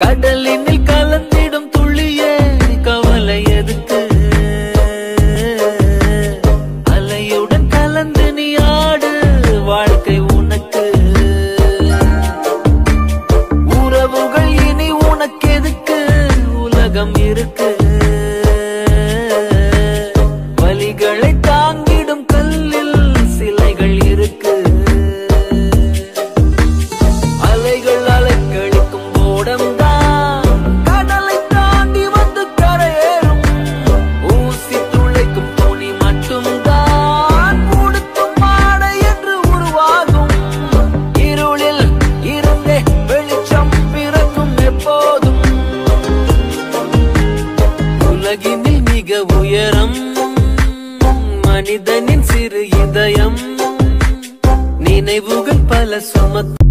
கடலினில் கலந்திடும் துள்ளியே கவலை எதுக்கு? அலையுடன் கலந்து நீ ஆடு வாழ்க்கை உனக்கு. உறவுகள் இனி உனக்கு எதுக்கு உலகம் இருக்கு. வலிகளை தாங்க துயரம் மனிதனின் சிறு இதயம். நினைவுகள் பல சுமத்து